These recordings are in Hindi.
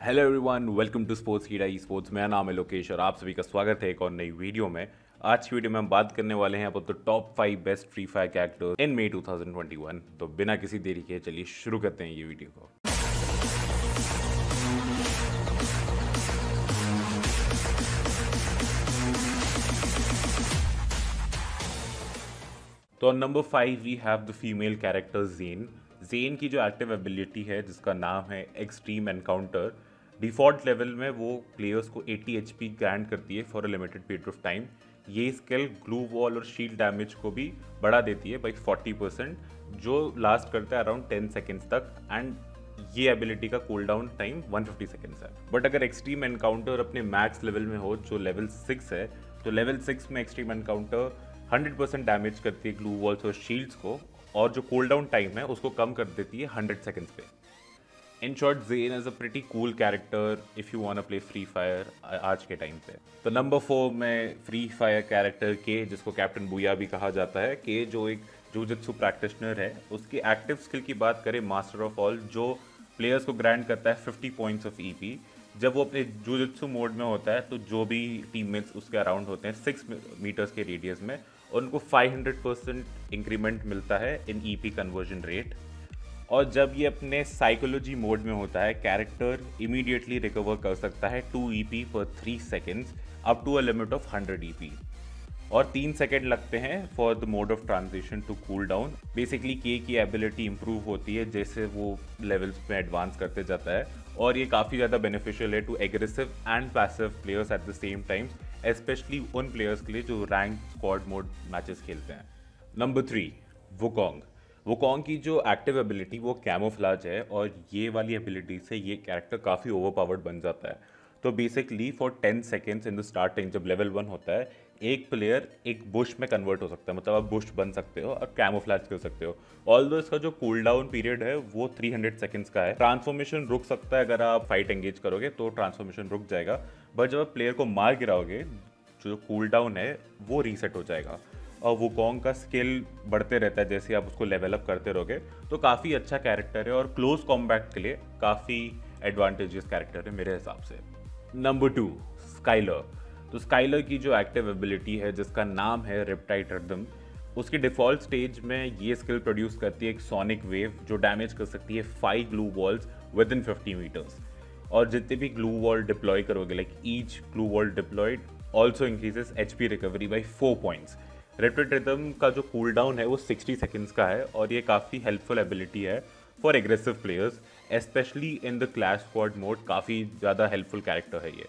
Hello everyone welcome to sports Keeda esports मेरा नाम है लोकेश और आप सभी का स्वागत है एक और नई वीडियो में। आज की वीडियो में हम बात करने वाले हैं अब तो top five best Free Fire character in May 2021 तो बिना किसी देरी के चलिए शुरू करते हैं ये वीडियो को। तो number five we have the female character Xayne Xayne की जो एक्टिव एबिलिटी है, जिसका नाम है एक्सट्रीम एनकाउंटर डिफ़ॉल्ट लेवल में वो प्लेयर्स को 80 एच पी ग्रांड करती है for a limited period of time ये स्किल ग्लू वॉल और शील्ड डैमेज को भी बढ़ा देती है बाई 40 परसेंट जो लास्ट करता है अराउंड 10 सेकेंड्स तक एंड ये एबिलिटी का कूल डाउन टाइम 150 सेकेंड्स है. बट अगर एक्सट्रीम एनकाउंटर अपने मैक्स लेवल में हो, जो लेवल सिक्स है तो लेवल सिक्स में एक्सट्रीम एनकाउंटर 100 परसेंट डैमेज करती है ग्लू वॉल्स और शील्ड्स को और जो कूल डाउन टाइम है, उसको कम कर देती है 100 सेकेंड्स पे. In short Xayne is a pretty cool character if you want play Free Fire आज के टाइम पे. तो नंबर फोर में फ्री फायर कैरेक्टर के जिसको कैप्टन बुया भी कहा जाता है के जो एक जूजित्सु प्रैक्टिशनर है, उसकी एक्टिव स्किल की बात करें मास्टर ऑफ़ ऑल जो प्लेयर्स को ग्रैंड करता है 50 पॉइंट्स ऑफ़ ईपी जब वो अपने जूजित्सु मोड में होता है तो जो भी टीममेट्स उसके अराउंड होते हैं सिक्स मीटर्स के रेडियस में, उनको 500 परसेंट इंक्रीमेंट मिलता है इन ईपी कन्वर्जन रेट और जब ये अपने साइकोलॉजी मोड में होता है कैरेक्टर इमीडिएटली रिकवर कर सकता है two E P for three seconds up to a limit of hundred E P और तीन सेकेंड लगते हैं for the mode of transition to cool down basically के की एबिलिटी इंप्रूव होती है, जैसे वो लेवल्स में एडवांस करते जाता है। और ये काफ़ी ज़्यादा बेनिफिशियल है to aggressive and passive players at the same time specially उन प्लेयर्स के लिए जो रैंक स्क्वाड मोड मैचेस खेलते हैं। नंबर थ्री वुकोंग वुकोंग की जो एक्टिव एबिलिटी वो कैमोफ्लाज है और ये वाली एबिलिटी से ये कैरेक्टर काफ़ी ओवर पावर्ड बन जाता है। तो basically for ten seconds in the starting जब लेवल वन होता है, एक प्लेयर एक बुश में कन्वर्ट हो सकता है। मतलब आप बुश बन सकते हो और कैमोफ्लैज कर सकते हो। ऑल दो इसका जो कूल डाउन पीरियड है, वो 300 सेकेंड्स का है। ट्रांसफॉर्मेशन रुक सकता है अगर आप फाइट एंगेज करोगे तो ट्रांसफॉर्मेशन रुक जाएगा। बट जब आप प्लेयर को मार गिराओगे, जो कूल डाउन है, वो रीसेट हो जाएगा। और वो कॉन्ग का स्किल बढ़ते रहता है, जैसे आप उसको लेवल अप करते रहोगे तो काफ़ी अच्छा कैरेक्टर है और क्लोज कॉम्बैक्ट के लिए काफ़ी एडवांटेजेस कैरेक्टर है मेरे हिसाब से। नंबर टू स्काइलर तो स्काइलर की जो एक्टिव एबिलिटी है, जिसका नाम है रिप्टाइट रिदम उसकी डिफ़ॉल्ट स्टेज में ये स्किल प्रोड्यूस करती है एक सोनिक वेव जो डैमेज कर सकती है five gloo walls within fifty metres और जितने भी ग्लू वॉल डिप्लॉय करोगे like each gloo wall deployed also increases H P recovery by four points rapid rhythm का जो कूल डाउन है वो 60 सेकेंड्स का है और ये काफ़ी हेल्पफुल एबिलिटी है for aggressive players especially in the clash squad mode काफ़ी ज़्यादा हेल्पफुल कैरेक्टर है ये।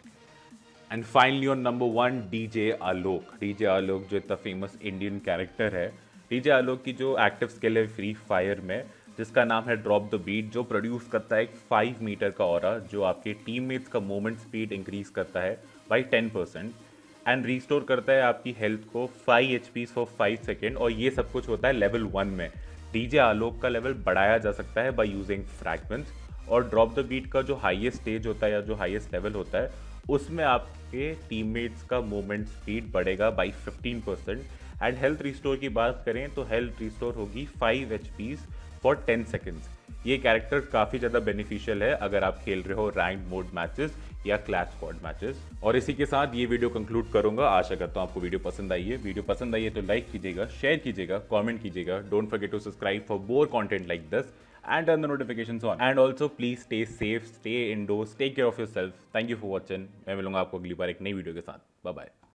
And finally on number one D J Alok D J Alok जो इतना फ़ेमस इंडियन कैरेक्टर है डी जे आलोक की जो एक्टिव स्किल है फ्री फायर में, जिसका नाम है ड्रॉप द बीट जो प्रोड्यूस करता है एक फाइव मीटर का और जो आपके टीम मेट्स का मूवमेंट स्पीड इंक्रीज करता है by ten percent and restore करता है आपकी हेल्थ को five H P for five second और ये सब कुछ होता है लेवल वन में। डीजे आलोक का लेवल बढ़ाया जा सकता है बाई यूजिंग फ्रैगमेंट्स और ड्रॉप द बीट का जो हाईएस्ट स्टेज होता है या जो हाईएस्ट लेवल होता है, उसमें आपके टीममेट्स का मूवमेंट स्पीड बढ़ेगा by 15 percent and health restore की बात करें तो हेल्थ रिस्टोर होगी five H Ps for ten seconds ये कैरेक्टर काफ़ी ज़्यादा बेनिफिशियल है अगर आप खेल रहे हो रैंक मोड मैचेस या क्लैश स्क्वाड मैचेस और इसी के साथ ये वीडियो कंक्लूड करूँगा आशा करता हूँ आपको वीडियो पसंद आई है वीडियो पसंद आई है तो लाइक कीजिएगा शेयर कीजिएगा कमेंट कीजिएगा don't forget to subscribe for more content like this and turn the notifications on. And also please stay safe, stay indoors, take care of yourself. Thank you for watching. मैं मिलूँगा आपको अगली बार एक नई वीडियो के साथ. Bye.